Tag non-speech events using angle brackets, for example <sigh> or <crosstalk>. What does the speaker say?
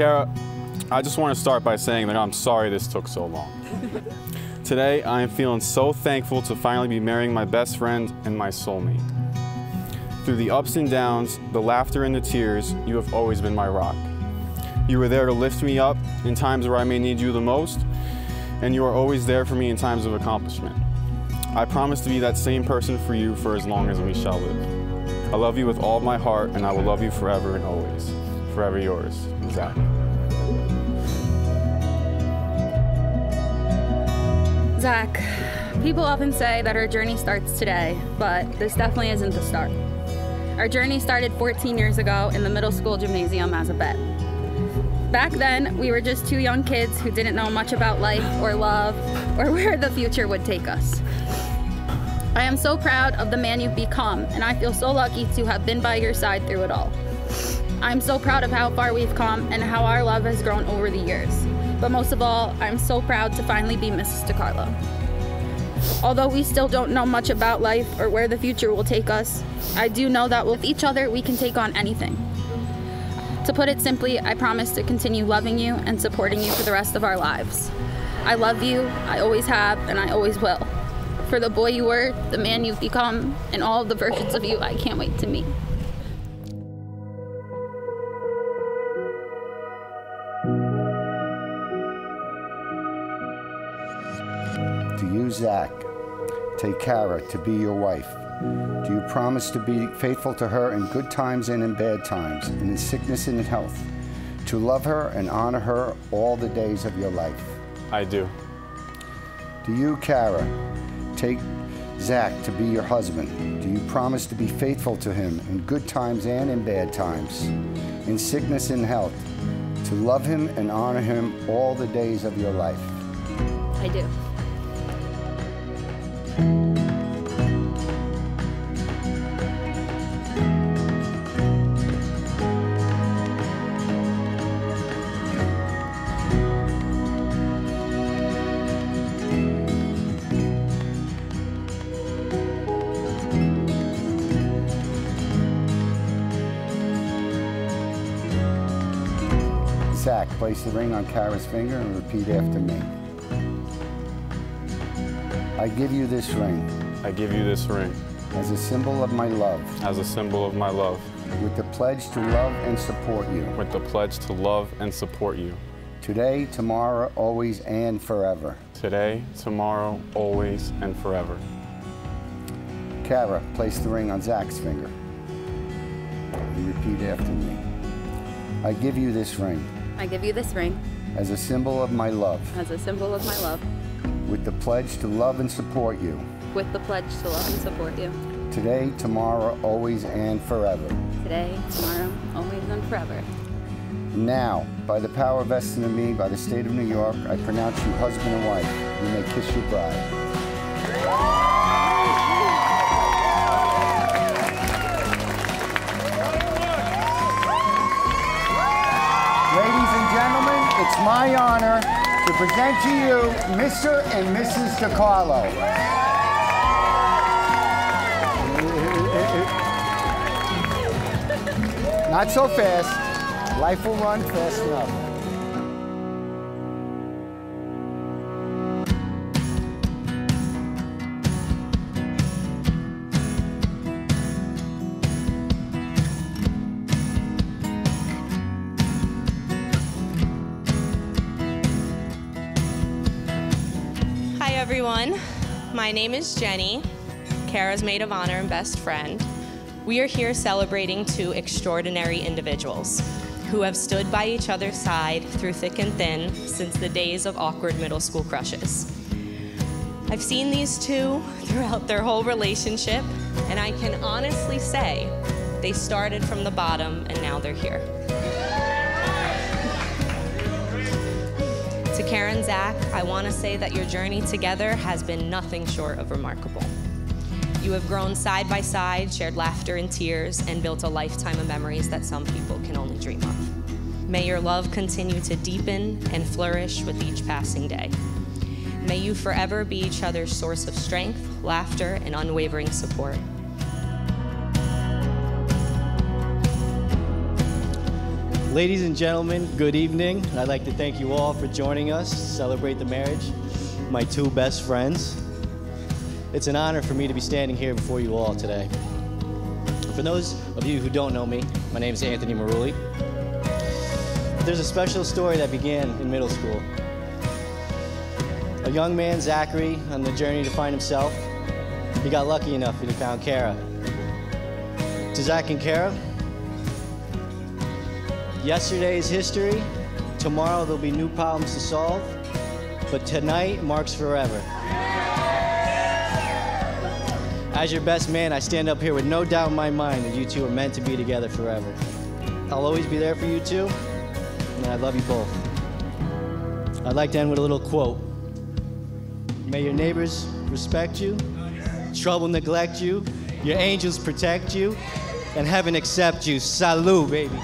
Kara, I just want to start by saying that I'm sorry this took so long. <laughs> Today, I am feeling so thankful to finally be marrying my best friend and my soulmate. Through the ups and downs, the laughter and the tears, you have always been my rock. You were there to lift me up in times where I may need you the most, and you are always there for me in times of accomplishment. I promise to be that same person for you for as long as we shall live. I love you with all my heart, and I will love you forever and always. Forever yours, Zack. Zack, people often say that our journey starts today, but this definitely isn't the start. Our journey started 14 years ago in the middle school gymnasium as a bet. Back then, we were just two young kids who didn't know much about life or love or <laughs> where the future would take us. I am so proud of the man you've become, and I feel so lucky to have been by your side through it all. I'm so proud of how far we've come and how our love has grown over the years. But most of all, I'm so proud to finally be Mrs. DiCarlo. Although we still don't know much about life or where the future will take us, I do know that with each other we can take on anything. To put it simply, I promise to continue loving you and supporting you for the rest of our lives. I love you, I always have, and I always will. For the boy you were, the man you've become, and all the versions of you I can't wait to meet. To you, Zack, take Kara to be your wife? Do you promise to be faithful to her in good times and in bad times, and in sickness and in health? To love her and honor her all the days of your life? I do. Do you, Kara, take Zack to be your husband? Do you promise to be faithful to him in good times and in bad times, in sickness and health, to love him and honor him all the days of your life? I do. Zack, place the ring on Kara's finger and repeat after me. I give you this ring I give you this ring as a symbol of my love, as a symbol of my love, with the pledge to love and support you with the pledge to love and support you. today, tomorrow, always, and forever. Today, tomorrow, always, and forever. Kara, place the ring on Zack's finger and repeat after me. I give you this ring I give you this ring as a symbol of my love, as a symbol of my love, with the pledge to love and support you with the pledge to love and support you. today, tomorrow, always, and forever. Today, tomorrow, always, and forever. Now, by the power vested in me by the state of New York, I pronounce you husband and wife. You may kiss your bride. It's my honor to present to you Mr. and Mrs. DiCarlo. Not so fast. Life will run fast enough. Everyone. My name is Jenny, Kara's maid of honor and best friend. We are here celebrating two extraordinary individuals who have stood by each other's side through thick and thin since the days of awkward middle school crushes. I've seen these two throughout their whole relationship, and I can honestly say they started from the bottom and now they're here. To Kara and Zack, I want to say that your journey together has been nothing short of remarkable. You have grown side by side, shared laughter and tears, and built a lifetime of memories that some people can only dream of. May your love continue to deepen and flourish with each passing day. May you forever be each other's source of strength, laughter, and unwavering support. Ladies and gentlemen, good evening. I'd like to thank you all for joining us to celebrate the marriage my two best friends. It's an honor for me to be standing here before you all today. For those of you who don't know me, my name is Anthony Maruli. There's a special story that began in middle school. A young man, Zachary, on the journey to find himself, he got lucky enough and he found Kara. To Zack and Kara, Yesterday is history. Tomorrow there'll be new problems to solve. But tonight marks forever. As your best man, I stand up here with no doubt in my mind that you two are meant to be together forever. I'll always be there for you two, and I love you both. I'd like to end with a little quote. May your neighbors respect you, trouble neglect you, your angels protect you, and heaven accept you. Salute, baby.